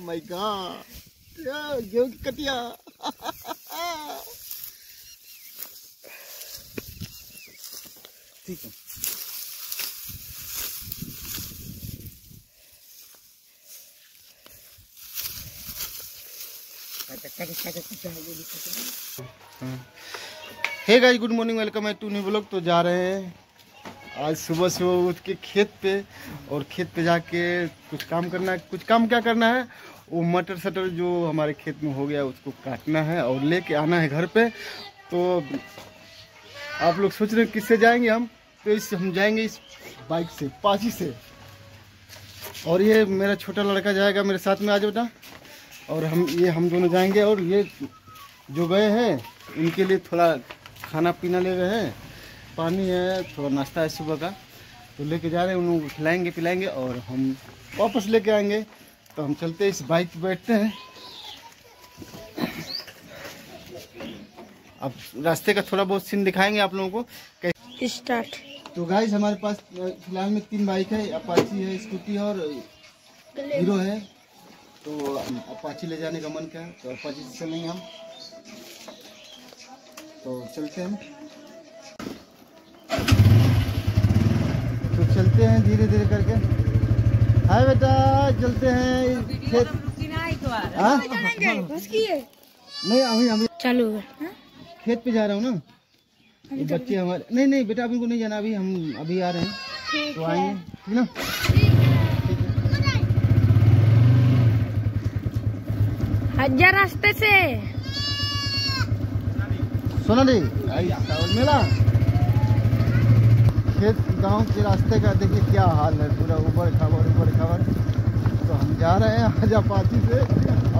My God गेहूँ की कटिया ठीक है hey guys good morning welcome है टू न्यू ब्लॉग तो जा रहे हैं आज सुबह सुबह उठ के खेत पे और खेत पे जाके कुछ काम करना है। कुछ काम क्या करना है? वो मटर सटर जो हमारे खेत में हो गया, उसको काटना है और लेके आना है घर पे। तो आप लोग सोच रहे हैं किससे जाएँगे हम? तो इस, हम जाएँगे इस बाइक से पाची से। और ये मेरा छोटा लड़का जाएगा मेरे साथ में आज बेटा। और हम, ये हम दोनों जाएँगे और ये जो गए हैं इनके लिए थोड़ा खाना पीना ले गए हैं। पानी है थोड़ा नाश्ता है सुबह का। तो लेके जा रहे हैं उन लोगों को खिलाएँगे पिलाएँगे और हम वापस लेके आएँगे। तो हम चलते हैं इस बाइक पे बैठते हैं। अब रास्ते का थोड़ा बहुत सीन दिखाएँगे आप लोगों को। स्टार्ट तो गाइस हमारे पास फ़िलहाल में तीन बाइक है अपाची है स्कूटी है और हीरो है। तो अपाची ले जाने का मन क्या है तो अपाची से चलेंगे हम। तो चलते हैं तो चलते हैं धीरे धीरे करके। हाय बेटा चलते हैं खेत हाँ? नहीं अभी अभी। चालू। हो? खेत पे जा रहा हूँ ना। ये बच्चे हमारे नहीं नहीं बेटा अभी को नहीं जाना अभी हम अभी आ रहे हैं। तो आएँगे ठीक ना? हज़ार रास्ते से। सुना नहीं आई मेला? खेत गाँव के रास्ते का देखिए क्या हाल है। पूरा ऊबर खबर उबर खबर। तो हम जा रहे हैं आज अपाची से।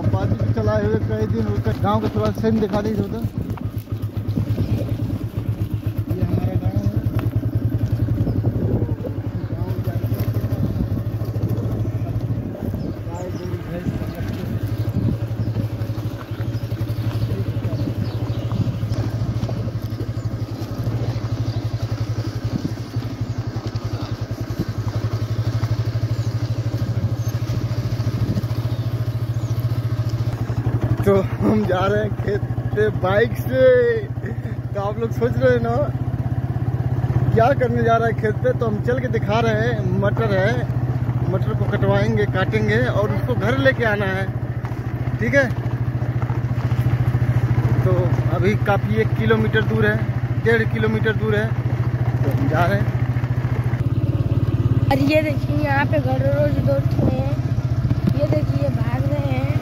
अपाची चलाए हुए कई दिन उसका गाँव का थोड़ा सेम दिखा दीजिए उधर ये हमारा गाँव है तो गाँव जाने का गाय गोरू भैंस सब रखते हैं। तो हम जा रहे हैं खेत पे बाइक से। तो आप लोग सोच रहे हैं ना, क्या करने जा रहा है खेत पे? तो हम चल के दिखा रहे हैं, मटर है। मटर को कटवाएँगे, काटेंगे और उसको घर लेके आना है। ठीक है? तो अभी काफ़ी एक किलोमीटर दूर है, डेढ़ किलोमीटर दूर है। तो हम जा रहे हैं। और ये देखिए, यहाँ पे घर रोज दो हैं। ये देखिए भाग रहे हैं।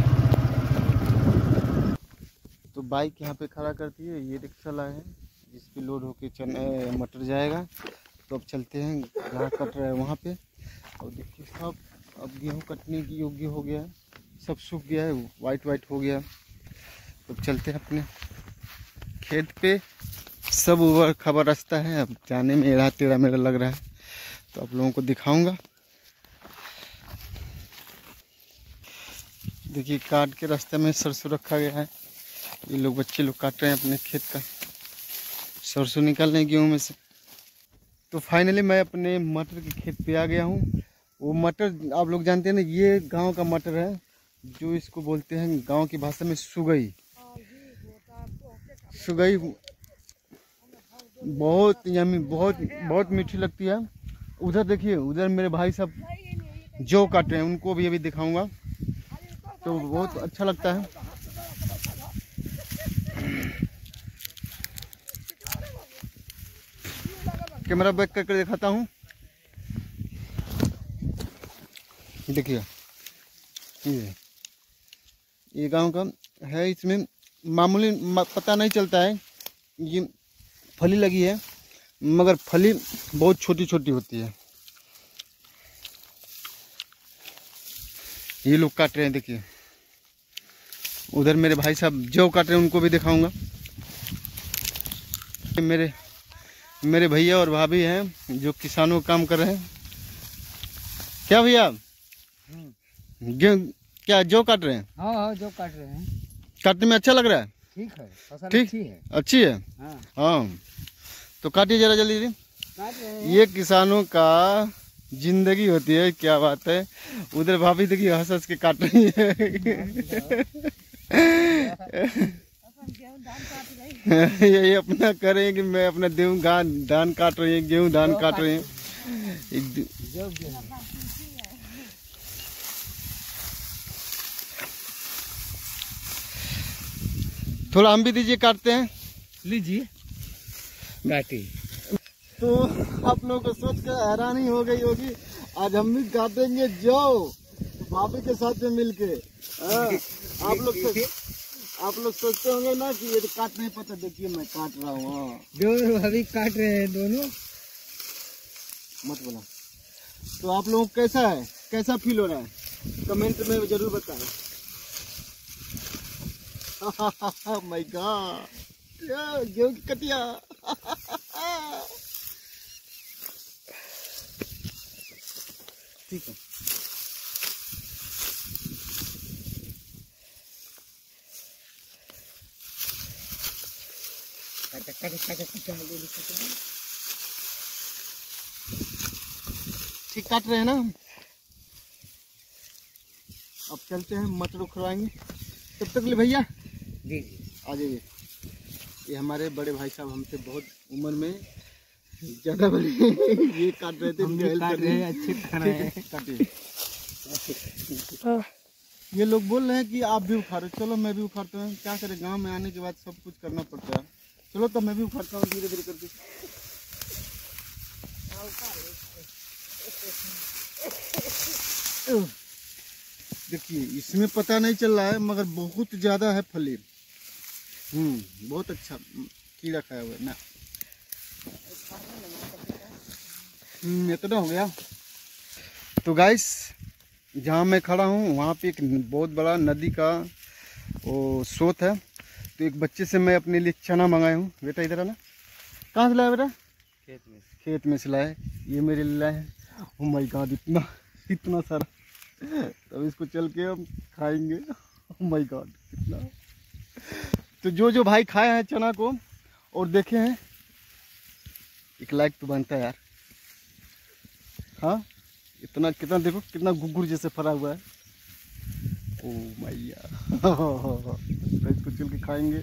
बाइक यहाँ पे खड़ा करती है, ये रिक्शा लाए हैं जिस पे लोड होके चने मटर जाएगा। तो अब चलते हैं, जहाँ कट रहा है वहाँ पे। और देखिए सब अब गेहूँ कटने की योग्य हो गया है। सब सूख गया है, वाइट वाइट हो गया तो चलते हैं अपने खेत पे। सब ऊबर खबर रास्ता है, अब जाने में एड़ा टेढ़ा मेरा लग रहा है। तो आप लोगों को दिखाऊँगा। देखिए, काट के रास्ते में सरसों रखा गया है। ये लोग बच्चे लोग काट रहे हैं अपने खेत का। सरसों निकाल रहे हैं गेहूँ में से। तो फाइनली मैं अपने मटर के खेत पे आ गया हूँ। वो मटर आप लोग जानते हैं ना, ये गाँव का मटर है, जो इसको बोलते हैं गाँव की भाषा में सुगई। सुगई बहुत यमी बहुत बहुत मीठी लगती है। उधर देखिए, उधर मेरे भाई साहब जो काट रहे हैं, उनको भी अभी दिखाऊँगा। तो बहुत अच्छा लगता है। कैमरा बैक करके दिखाता हूँ। देखिए। ये ये गाँव का है, इसमें मामूली पता नहीं चलता है। ये फली लगी है, मगर फली बहुत छोटी छोटी होती है। ये लोग काट रहे हैं, देखिए। उधर मेरे भाई साहब जो काट रहे हैं उनको भी दिखाऊँगा। मेरे मेरे भैया और भाभी हैं जो किसानों का काम कर रहे हैं। क्या भैया? क्या जो काट रहे हैं? हाँ हाँ जो काट रहे हैं। काटने में अच्छा लग रहा है? ठीक है फ़सल ठीक। अच्छी है। अच्छी है? हाँ। हाँ। तो काटिए जरा जल्दी हैं। ये किसानों का ज़िंदगी होती है क्या बात है। उधर भाभी देखिए हंस हंस के काट रही है। यही अपना करें कि मैं अपना गेहूँ धान काट रही है गेहूँ धान काट रही हूँ। है। थोड़ा हम भी दीजिए काटते हैं। लीजिए। काटी तो आप लोगों को सोच कर हैरानी हो गई होगी आज हम भी काटेंगे जो भाभी के साथ में मिलके। हाँ, आप लोग सोच आप लोग सोचते होंगे ना कि ये तो काट नहीं पता देखिए मैं काट रहा हूँ हाँ। जो अभी काट रहे हैं दोनों। मत बोला। तो आप लोगों को कैसा है? कैसा फील हो रहा है? कमेंट में ज़रूर बताएँ। माय गॉड गेहूँ की कटिया। ठीक है काटा काटा काटा काटा बोली काटा ठीक काट रहे हैं ना हम? अब चलते हैं मटर उखड़वाएँगे। तब तक ले भैया? दीजिए आ जाइए। ये हमारे बड़े भाई साहब हमसे बहुत उम्र में ज़्यादा बड़े ये काट रहे थे काट रहे हैं अच्छे खा रहे हैं काटिए। हाँ ये लोग बोल रहे हैं कि आप भी उखाड़ो। चलो मैं भी उखाड़ता हूँ। क्या करें गाँव में आने के बाद सब कुछ करना पड़ता है। चलो तो मैं भी उखाड़ता हूँ धीरे धीरे करके देखिए, इसमें पता नहीं चल रहा है, मगर बहुत ज़्यादा है फली। हम्म बहुत अच्छा कीड़ा खाया हुआ है, ना। हम्म इतना हो गया। तो गाइस जहाँ मैं खड़ा हूँ, वहाँ पे एक बहुत बड़ा नदी का वो स्रोत है। तो एक बच्चे से मैं अपने लिए चना मंगाया हूँ। बेटा इधर आना। कहाँ से लाया बेटा? खेत में खेत में से लाए ये मेरे लिए लाए हैं। ओ माय गॉड इतना इतना सारा। तब इसको चल के हम खाएँगे। ओ माय गॉड कितना तो जो जो भाई खाए हैं चना को और देखे हैं एक लाइक तो बनता है यार। हाँ? इतना कितना देखो कितना गुग्गुर जैसे फरा हुआ है। ओ मैया तो इसको चल के खाएँगे।